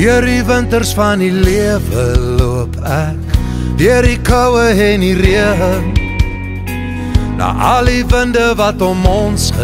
Deur die winters van die lewe loop ek Deur die koue en die reën Na al die winde wat om ons